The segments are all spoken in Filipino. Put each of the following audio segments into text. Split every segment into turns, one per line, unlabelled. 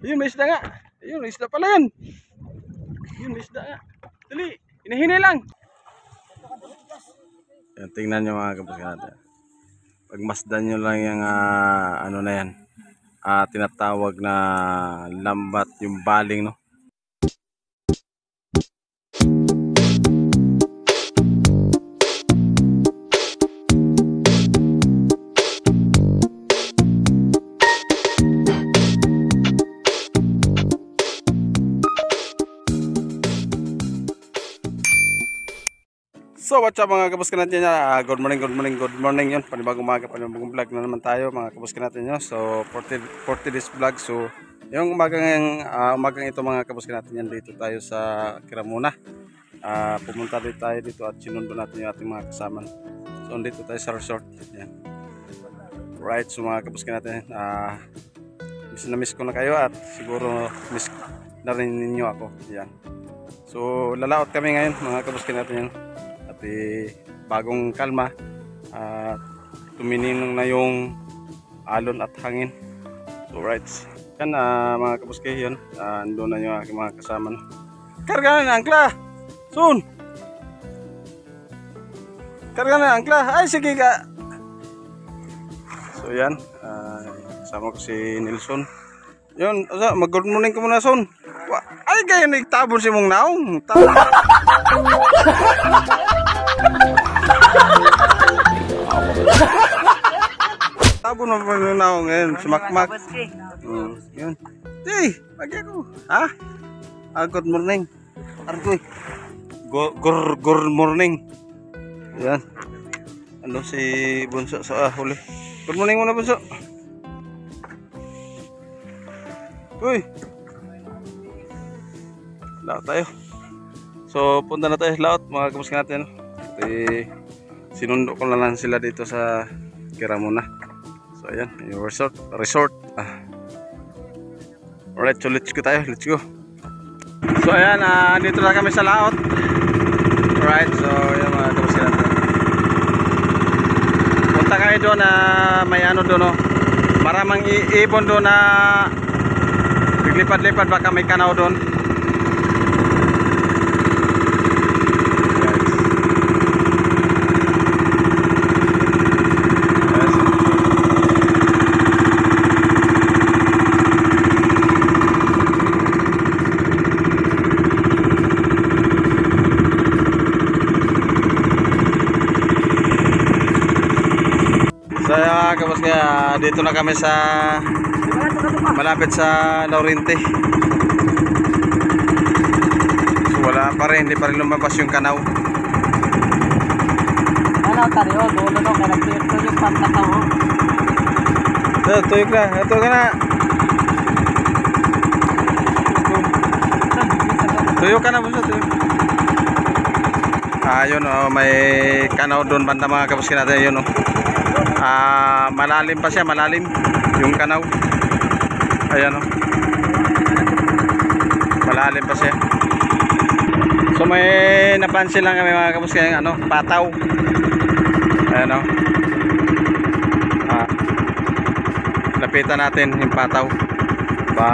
Yun, may isda nga. Yun, may isda pala yun. Yun, may isda nga. Dali, hinihini lang. Yan, tingnan nyo mga kapatid natin. Pagmasdan nyo lang yung ah, ano na yan. ah, tinatawag na lambat yung baling no. So what's up mga kabuska natin uh, Good morning, good morning, good morning yun. Panibagong umaga, panibagong vlog na naman tayo mga kabuska natin yun. So 40, 40 days vlog So yung umagang, uh, umagang ito mga kabuska natin yan Dito tayo sa Kiramuna. Uh, Pumunta dito tayo dito at sinundo natin yung ating mga kasama. So dito tayo sa resort. Yan. Right, so mga kabuska natin uh, Miss na miss ko na kayo at siguro miss na rin ninyo ako. Yan. So lalaot kami ngayon mga kabuska natin yan at eh, bagong kalma. At tumininong na yung alon at hangin. So right. Yan ah, mga kabuske yun. Uh, andun na yung aking mga kasama karga na ng angkla! Soon! Karga na ng angkla! Ay sige ka! So yan. Ah, kasama ko si Nelson. Yun mag good morning ka muna Wa- ay kaya nagtabon si mong naong. Tabon. Tabo na pa na ako ngayon, sumakmak. Mm, yun. Hey, pagi ako. Ha? Ah, good morning. Argoy. Go, gor, gor morning. Yan. Ano si Bunso sa ah, huli. Good morning muna Bunso. Uy. Laot tayo. So, punta na tayo laot, mga kamusta natin. Kasi, sinundo ko na lang sila dito sa Kiramuna. So, ayan, yung resort. Resort. Ah. Alright, so let's go tayo. Let's go. So, ayan, ah, dito na kami sa laot. Alright, so, ayan mga kamusta natin. Punta kayo doon na may ano doon, no? Maramang iibon doon na Naglipad-lipad baka may kanaw doon. So, uh, kapos kaya dito na kami sa malapit sa Laurente. So, wala pa rin, hindi pa rin lumabas yung kanaw.
Ano tari o, dulo no, kaya nagtito yung pantakaw o.
Ito, tuyok na, ito ka na. Tuyok ka na, buso, tuyok. Ah, yun, oh, may kanaw doon banda mga kapos natin, yun, oh. Ah, malalim pa siya, malalim yung kanaw. Ayan, oh. Malalim pa siya. So may napansin lang kami mga kapos kaya ano, pataw. Ayan, oh. Ah, lapitan natin yung pataw. Pa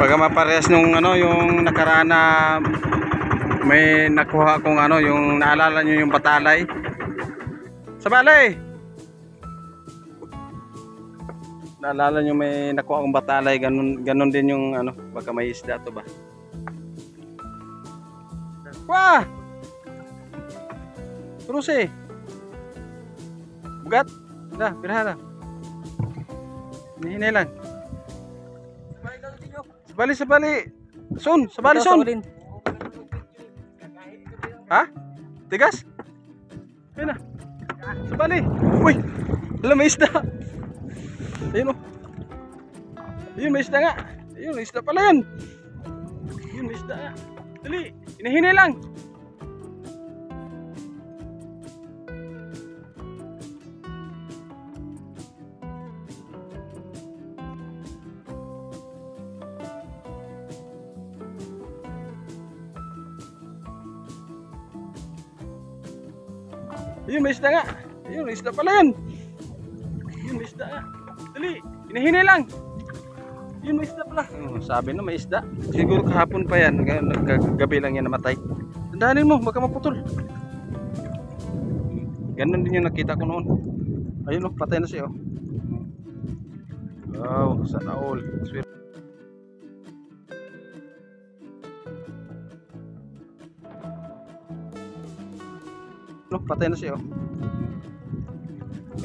pagka maparehas nung ano yung nakaraan na may nakuha kong ano yung naalala nyo yung batalay sa balay naalala nyo may nakuha kong batalay ganun, ganun din yung ano baka may isda to ba? Wah! Kruse bugat dah pirha na hinihinay lang Sabali, sabali. Sun, sabali, sun. Ha? Tigas? Ayun na. Sabali. Uy, alam, may isda. Ayun o. Ayun, may isda nga. Ayun, may isda pala yun. Ayun, may isda nga. Dali, hinihini lang. Ayun, may isda nga. May isda pala yun. Ayun, may isda. Dali, hinihini lang. Yun, may isda pala. Oh, sabi na may isda. Siguro kahapon pa yan. Gabi lang yan namatay. Tandaanin mo, baka maputol. Ganon din yung nakita ko noon. Ayun oh, patay na siya oh. Wow, sana all. Sweet. No, patay na siya oh.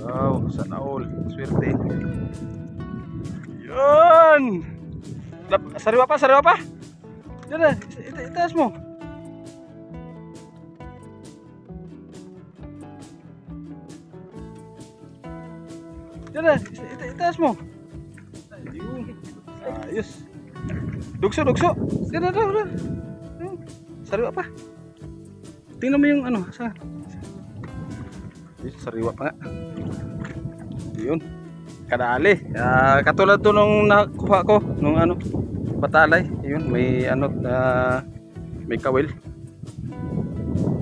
Wow, sana all. Swerte. Yun! Sariwa pa, sariwa pa. Diyan na, ita- itaas mo. Diyan na, ita- itaas mo. Ayos. Dugso, dugso. Diyan na, diyan na. Sariwa pa. Tingnan mo yung ano? Ayun, Sariwa pa nga. Yun. Kadali. Ah, katulad to nung nakuha ko nung ano, batalay. Yun, may ano ah, may kawil.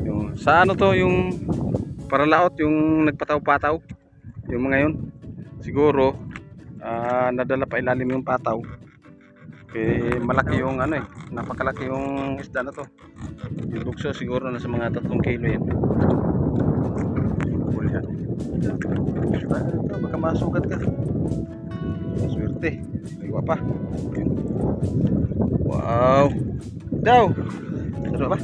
Yung sa ano to yung paralaot yung nagpataw-pataw. Yung mga yun. Siguro ah, nadala pa ilalim yung pataw. Kaya malaki yung ano eh, napakalaki yung isda na to. Yung bukso siguro nasa mga 3 kilo yan. Baka masugat ka. Swerte. Iwa pa. Wow. Daw. Sariwa pa.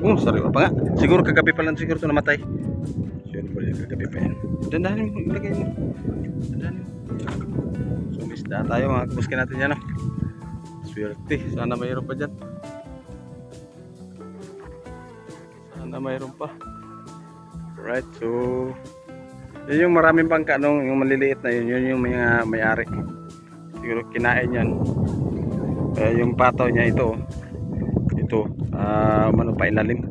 Oh, sariwa pa nga. Siguro kagabi pa lang siguro ito namatay. Yan, kagabi pa yan. Dandahanin mo, ilagay mo. Dandahanin mo. So, may isda tayo mga kabuskin natin yan. Oh. Swerte. Sana mayroon pa dyan. Sana mayroon pa. Right, so yun yung maraming bangka nung yung maliliit na yun, yun yung mga may-ari. Siguro kinain yan. Kaya yung pataw niya ito, ito, ah ano pa ilalim.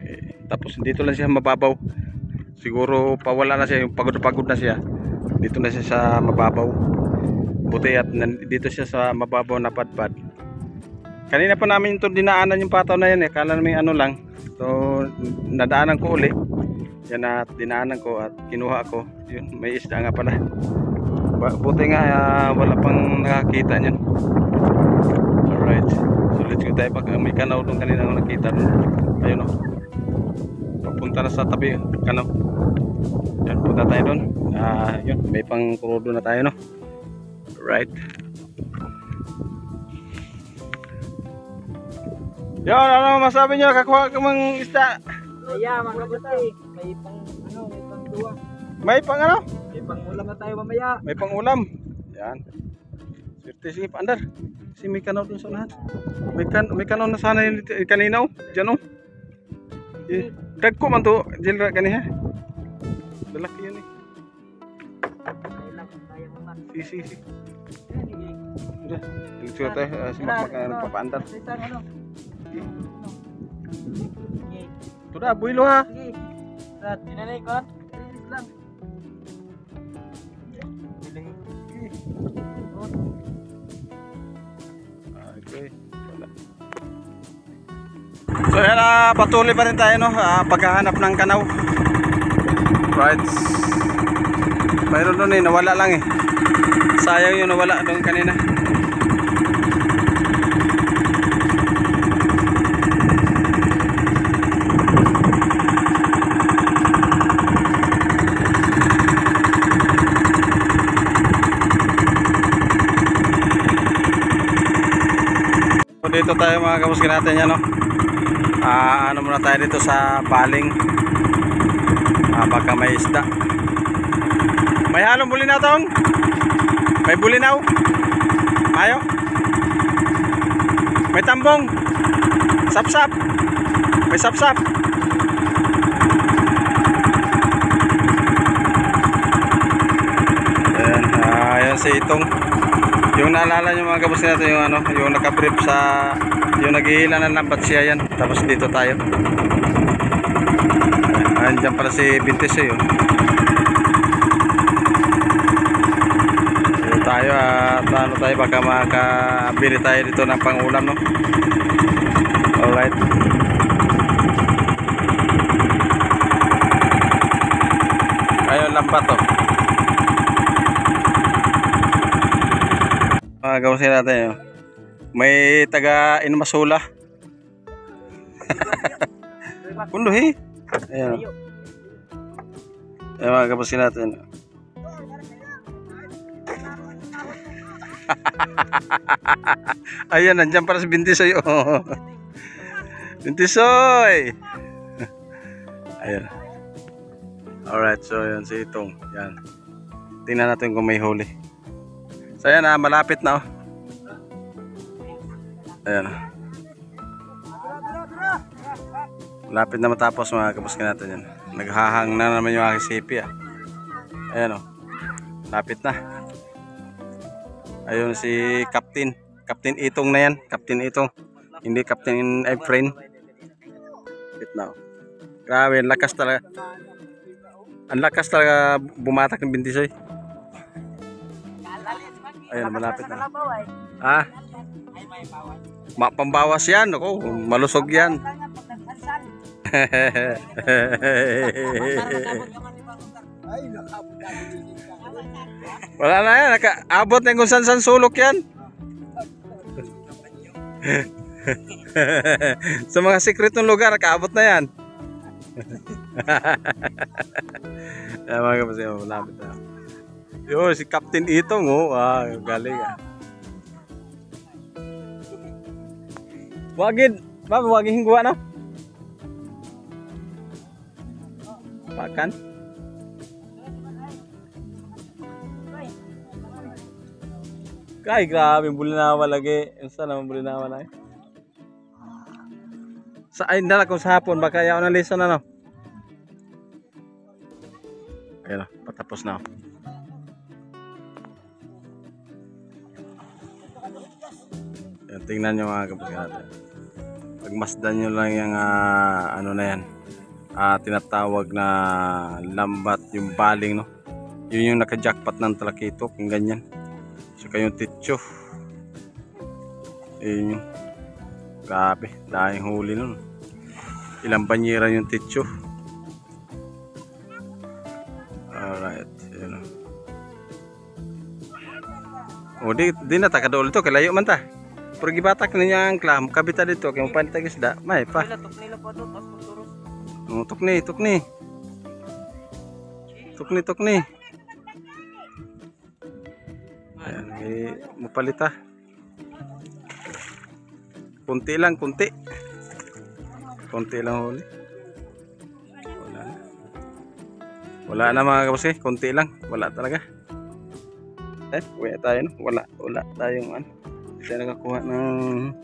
Eh, tapos dito lang siya mababaw. Siguro pawala na siya, yung pagod-pagod na siya. Dito na siya sa mababaw. Buti at dito siya sa mababaw na padpad. Kanina pa namin ito dinaanan yung pataw na yan eh. Kala namin ano lang. So, nadaanan ko uli. Yan at dinaanan ko at kinuha ko. Yun, may isda nga pala. Buti nga ah, wala pang nakakita niyan. Alright. So let's go tayo pag may kanaw doon kanina ako nakita doon. Ayun o. Papunta na sa tabi kanaw. Yan, punta tayo doon. Ah, yun, may pang kurodo na tayo no. Alright. Yun, ano masabi niyo? Kakuha ka mang isda.
Kaya mga kabutay, may pang ano, may pang duwa.
May pang ano?
May pang ulam na tayo mamaya.
May pang ulam. Yan. Swerte sige pa andar. Si may kanaw dun sa unahan. May kan may kanaw na sana yun kanina oh. Diyan oh. Eh, Dagko man to, jilra kaniha. Lalaki yun eh. Si si si. Udah, dito tayo si magmakanan papaandar.
Isang ano? Sige.
Ito na,
dinanay ko. Release lang.
Okay. So yan ah, patuloy pa rin tayo no, ah, paghahanap ng kanaw. Right. Mayroon doon eh, nawala lang eh. Sayang yung nawala doon kanina. So dito tayo mga kamuskin natin yan no. Ah, ano muna tayo dito sa baling. Ah, baka may isda. May halong bulinaw tong? May bulinaw? Mayo? May tambong? Sapsap? May sapsap? Ayan, ah, ayan si Itong. Yung naalala nyo mga kabus natin yung ano, yung nakabrief sa yung naghihila ng lambat siya yan. Tapos dito tayo. Ayan, dyan pala si Bintis eh. Oh. Dito tayo at ano tayo baka makabili tayo dito ng pangulam no. Alright. Ayun lambat oh. Mga kabusin natin. oh. May taga Inmasula. Pundo eh. Ayan. Ayan mga kabusin natin. Ayan, nandiyan para si Bintisoy. Oh. Bintisoy! Ayan. Alright, so yan si Itong. Yan. Tingnan natin kung may huli. So ayan ah, malapit na oh. Ayan. Malapit na matapos mga kabuskin natin yan. Naghahang na naman yung aking sipi ah. Ayan oh. Lapit na. Ayun si Captain. Captain Itong na yan. Captain Itong. Hindi Captain Efrain. Lapit na oh. Grabe, lakas talaga. Ang lakas talaga bumatak ng bintisoy. Ayun, malapit na. Ah? Ma pambawas yan. Ako, malusog yan. Wala na yan. Nakaabot na kung saan-saan sulok yan. Sa mga secret ng lugar, nakaabot na yan. Mga kapatid, malapit na. Yo, si Captain Itong, oh. Ah, galing ah. Wagin, ba, wagin hingguan na. Pakan. Kay, grabe, bulinawa lagi. Saan naman bulinawa na eh? Sa, ay, dala kung sa hapon, baka yaw na lesson ano. Ayan na, patapos na. oh. Tingnan nyo mga kapatid natin. Pagmasdan nyo lang yung ah, ano na yan. ah, tinatawag na lambat yung baling no. Yun yung naka-jackpot ng talakito kung ganyan. Saka yung tityo. Yun yung grabe, dahil huli nun. Ilang banyera yung tityo. Alright, yun o. O di, di na takadol ito, kalayo man ta. Pero gibatak na niya ang klam, kabita dito, kaya mapalit tag isda, may pa. Oh, tukni, tukni. Tukni, tukni. Ayan, may mapalita. Kunti lang, kunti. Kunti lang huli. Wala na. Wala na mga kabos eh, kunti lang. Wala talaga. Eh, na tayo no? Wala, wala tayong ano. Tayo nakakuha ng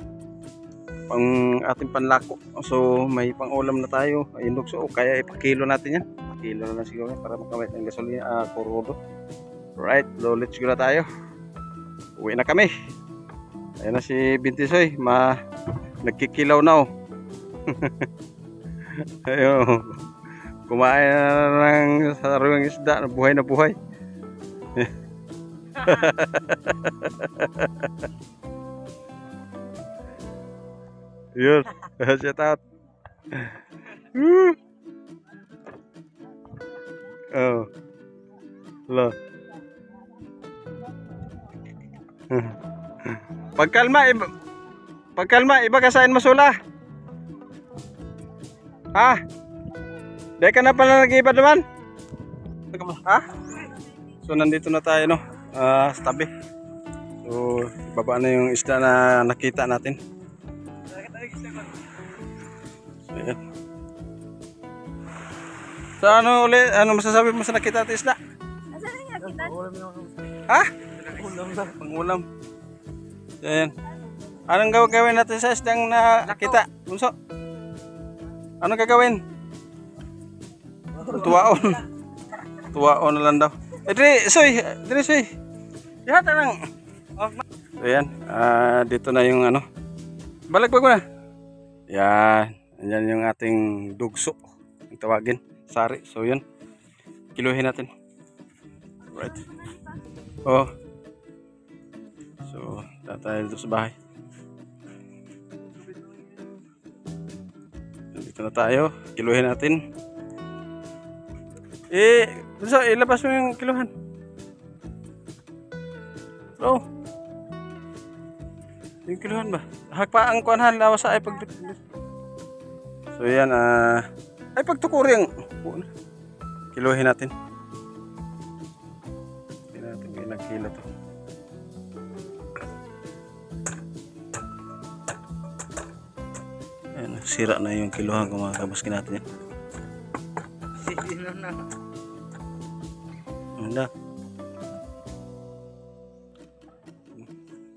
pang ating panlako. So may pang ulam na tayo. Ayun so kaya ipakilo natin yan. Kilo na lang siguro para makamit ng gasolina, ah, kurodo. Right, so let's go na tayo. Uwi na kami. Ayun na si Bintisoy, ma nagkikilaw na oh. Ayun. Kumain na ng sarong isda na buhay na buhay. Yun. Shout out. Oh. Lo. Pagkalma, iba, pagkalma, iba ka sa masula. Ha? Di ka na pala nag-iba naman? Ha? So, nandito na tayo, no? Ah, sa tabi. So, baba na yung isda na nakita natin. So, yan. So, ano ulit? Ano masasabi mo sa nakita natin isda? Ha? Pangulam. So, yan. Anong gawin natin sa isdang nakita? Bunso? Anong gagawin? Tuwaon. Tuwaon na lang daw. Eh, diri, soy, diri, soy. Yahat lang. So, yan. Ah, dito na yung ano. Balik ko na. Yan. Yan yung ating dugso. Ang tawagin. Sari. So, yun. Kiluhin natin. Right. Oh. So, tatay dito sa bahay. Dito na tayo. Kiluhin natin. Eh, so, ilabas mo yung kiluhan. Bro. Yung kiluhan ba? Hakpa ang kuanhan lawas sa ay pag So yan ah ay pagtukuri ang kiluhin natin. Tingnan natin ilang kilo to. Ayan, sira na yung kiluhan kung mga kabuskin natin yan.
Sige na.
Ano?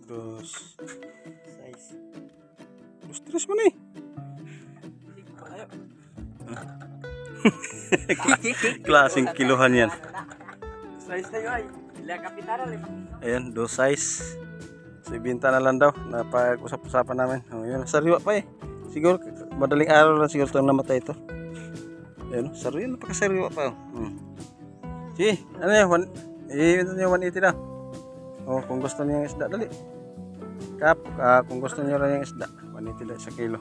Dos.
Size.
Dos, tres mo na eh. Klaseng kiluhan yan.
Size tayo ay. Le.
Ayan, dos size. So, ibinta na lang daw. Napag-usap-usapan namin. Oh, yun, sariwa pa eh. Siguro, madaling araw lang siguro ito namatay ito. Ayan, sariwa. Napakasariwa pa. Oh. Hmm. Sige, ano yan? One, i-ibinta niyo 180 lang. Oh, kung gusto niyo yung isda, dali. Kap, ah, kung gusto niyo lang yung isda, 180 lang sa kilo.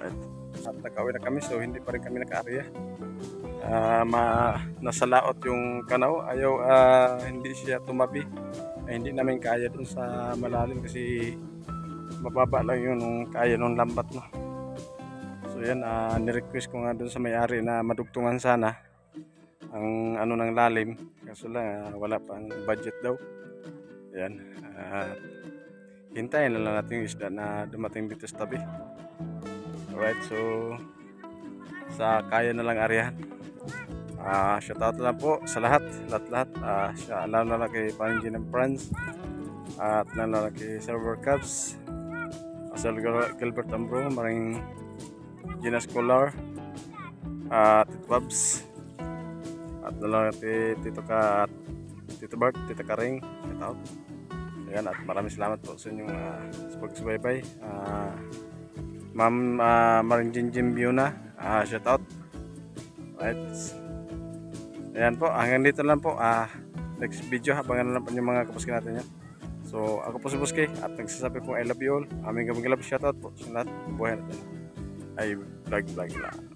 Right. At nakauwi na kami, so hindi pa rin kami naka-area. Ah, ma nasa laot yung kanaw ayaw ah, hindi siya tumabi ay hindi namin kaya dun sa malalim kasi mababa lang yun nung kaya nung lambat no so yan ah, nirequest ko nga dun sa may-ari na madugtungan sana ang ano ng lalim kaso lang ah, wala pang budget daw yan ah, hintayin na lang natin yung isda na dumating dito sa tabi alright so sa kaya na lang arihan Ah, shout out lang po sa lahat, lahat-lahat. Ah, siya alam na lang kay Panjin and Friends. At na lang kay Server Cubs. Asal Gil- Gilbert Ambro, maring Gina Scholar. At Tito Babs. At na lang kay Tito Ka Tito Bart, Tito Karing. Shout out. Ayan, at maraming salamat po sa inyong uh, pagsubaybay. Ah, Ma'am uh, Maring Jinjin Biuna, ah, shout out. Right. Ayan po, hanggang dito lang po. Ah, next video, habangan lang po yung mga kapuski natin yan. So, ako po si Buski at nagsasabi po I love you all. Aming gabang gabang shoutout po sa lahat buhay natin. Ay, vlog vlog lang.